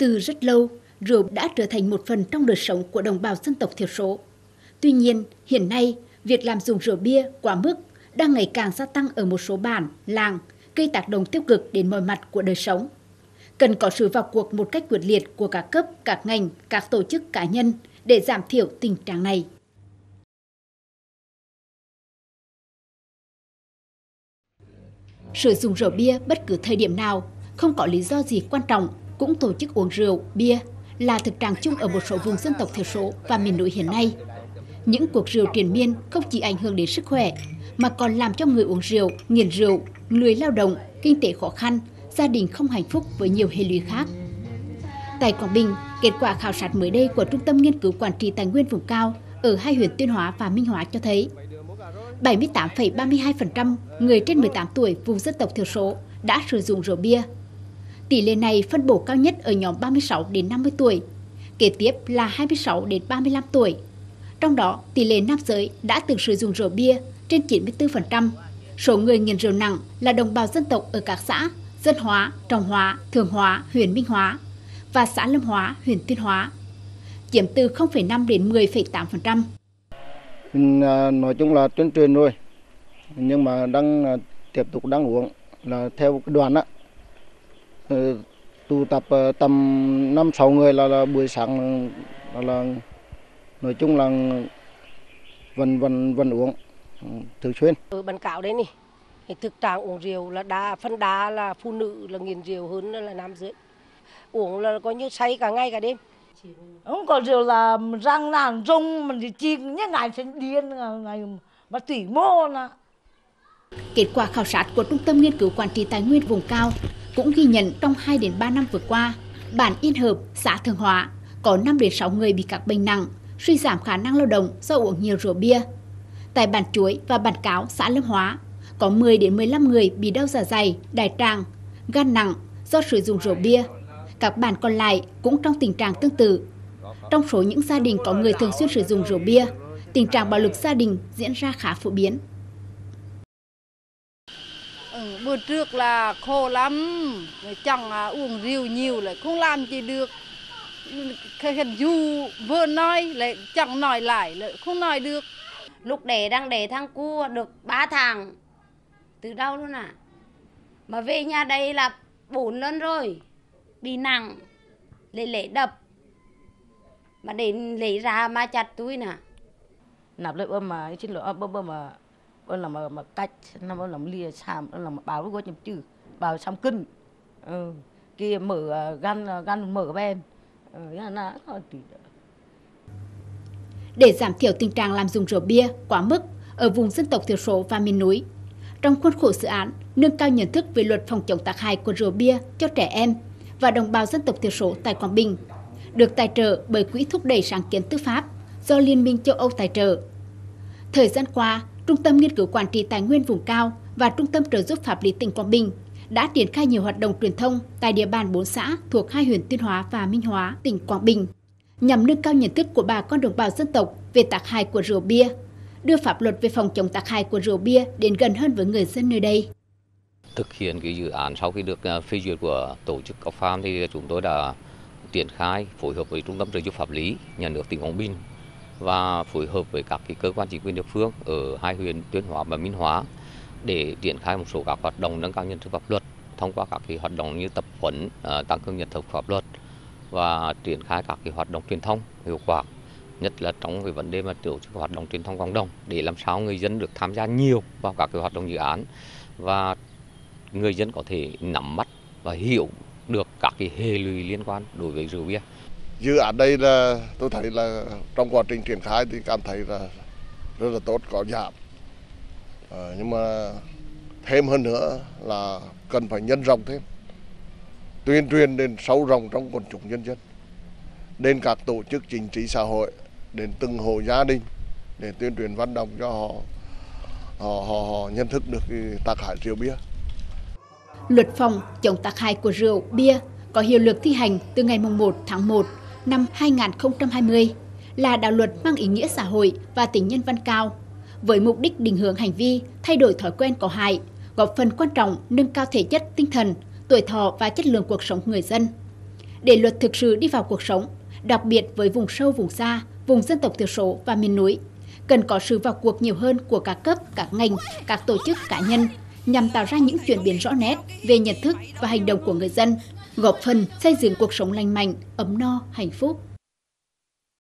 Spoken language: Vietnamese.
Từ rất lâu, rượu đã trở thành một phần trong đời sống của đồng bào dân tộc thiểu số. Tuy nhiên, hiện nay, việc làm dùng rượu bia quá mức đang ngày càng gia tăng ở một số bản, làng, gây tác động tiêu cực đến mọi mặt của đời sống. Cần có sự vào cuộc một cách quyết liệt của các cấp, các ngành, các tổ chức cá nhân để giảm thiểu tình trạng này. Sử dụng rượu bia bất cứ thời điểm nào, không có lý do gì quan trọng cũng tổ chức uống rượu, bia là thực trạng chung ở một số vùng dân tộc thiểu số và miền núi hiện nay. Những cuộc rượu triền miên không chỉ ảnh hưởng đến sức khỏe, mà còn làm cho người uống rượu, nghiện rượu, lười lao động, kinh tế khó khăn, gia đình không hạnh phúc với nhiều hệ lụy khác. Tại Quảng Bình, kết quả khảo sát mới đây của Trung tâm Nghiên cứu Quản trị Tài nguyên vùng cao ở hai huyện Tuyên Hóa và Minh Hóa cho thấy 78,32% người trên 18 tuổi vùng dân tộc thiểu số đã sử dụng rượu bia. Tỷ lệ này phân bổ cao nhất ở nhóm 36 đến 50 tuổi, kế tiếp là 26 đến 35 tuổi. Trong đó, tỷ lệ nam giới đã từng sử dụng rượu bia trên 94%. Số người nghiện rượu nặng là đồng bào dân tộc ở các xã Dân Hóa, Trọng Hóa, Thường Hóa, huyện Minh Hóa và xã Lâm Hóa, huyện Tuyên Hóa, chiếm từ 0,5 đến 10,8%. Mình à, nói chung là tuyên truyền rồi, nhưng mà đang à, tiếp tục đang uống là theo cái đoàn á tụ tập ờ, tầm năm sáu người là, là buổi sáng là, là nói chung là vẫn vẫn vẫn uống ừ, thường xuyên. Ở bản cáo đấy này, thực trạng uống rượu là đa phân đa là phụ nữ là nghiện rượu hơn là nam giới. Uống là coi như say cả ngày cả đêm. Không có rượu là răng nàn rung mình thì chi như ngày sẽ điên ngày mà tủy mô nè. Kết quả khảo sát của Trung tâm Nghiên cứu Quản trị Tài nguyên vùng cao cũng ghi nhận trong 2 đến 3 năm vừa qua, bản Yên Hợp, xã Thường Hóa có 5 đến 6 người bị các bệnh nặng, suy giảm khả năng lao động do uống nhiều rượu bia. Tại bản Chuối và bản Cáo, xã Lâm Hóa, có 10 đến 15 người bị đau dạ dày, đại tràng, gan nặng do sử dụng rượu bia. Các bản còn lại cũng trong tình trạng tương tự. Trong số những gia đình có người thường xuyên sử dụng rượu bia, tình trạng bạo lực gia đình diễn ra khá phổ biến. Ừ, bữa trước là khô lắm, chẳng à, uống rượu nhiều lại không làm gì được. Hình dù vừa nói lại chẳng nói lại lại không nói được. Lúc để đang để thằng cu được 3 tháng. Từ đâu luôn à? Mà về nhà đây là bốn lần rồi. Bị nặng. Lấy lễ đập. Mà để lấy ra mà chặt tôi nè. Nạp lại ôm mà xin lỗi ôm ôm mà là mà mà cách năm ôm làm lia xàm ôm là mà báo với chấm chữ báo xăm kinh. Ừ. Kia mở à, gan à, gan mở bên. Ừ, là để giảm thiểu tình trạng làm dùng rượu bia quá mức ở vùng dân tộc thiểu số và miền núi. Trong khuôn khổ dự án nâng cao nhận thức về luật phòng chống tác hại của rượu bia cho trẻ em và đồng bào dân tộc thiểu số tại Quảng Bình, được tài trợ bởi Quỹ thúc đẩy sáng kiến tư pháp do Liên minh châu Âu tài trợ. Thời gian qua, Trung tâm Nghiên cứu Quản trị Tài nguyên vùng cao và Trung tâm trợ giúp pháp lý tỉnh Quảng Bình đã triển khai nhiều hoạt động truyền thông tại địa bàn 4 xã thuộc hai huyện Tuyên Hóa và Minh Hóa, tỉnh Quảng Bình nhằm nâng cao nhận thức của bà con đồng bào dân tộc về tác hại của rượu bia, đưa pháp luật về phòng chống tác hại của rượu bia đến gần hơn với người dân nơi đây. Thực hiện cái dự án sau khi được à, phê duyệt của tổ chức Oxfam thì chúng tôi đã triển khai phối hợp với Trung tâm trợ giúp pháp lý nhà nước tỉnh Quảng Bình và phối hợp với các cái cơ quan chính quyền địa phương ở hai huyện Tuyên Hóa và Minh Hóa để triển khai một số các hoạt động nâng cao nhận thức pháp luật thông qua các cái hoạt động như tập huấn ờ, tăng cường nhận thức pháp luật và triển khai các cái hoạt động truyền thông hiệu quả, nhất là trong cái vấn đề mà tổ chức hoạt động truyền thông cộng đồng để làm sao người dân được tham gia nhiều vào các cái hoạt động dự án và người dân có thể nắm bắt và hiểu được các cái hệ lụy liên quan đối với rượu bia. Dự án đây là tôi thấy là trong quá trình triển khai thì cảm thấy là rất là tốt có giảm. À, nhưng mà thêm hơn nữa là cần phải nhân rộng thêm tuyên truyền đến sâu rộng trong quần chúng nhân dân đến các tổ chức chính trị xã hội đến từng hộ gia đình để tuyên truyền vận động cho họ họ, họ, họ nhận thức được cái tác hại rượu bia. Luật phòng chống tác hại của rượu bia có hiệu lực thi hành từ ngày 1 tháng 1 năm 2020 là đạo luật mang ý nghĩa xã hội và tính nhân văn cao với mục đích định hướng hành vi, thay đổi thói quen có hại, góp phần quan trọng nâng cao thể chất, tinh thần, tuổi thọ và chất lượng cuộc sống người dân. Để luật thực sự đi vào cuộc sống, đặc biệt với vùng sâu, vùng xa, vùng dân tộc thiểu số và miền núi, cần có sự vào cuộc nhiều hơn của các cấp, các ngành, các tổ chức cá nhân nhằm tạo ra những chuyển biến rõ nét về nhận thức và hành động của người dân, góp phần xây dựng cuộc sống lành mạnh, ấm no, hạnh phúc.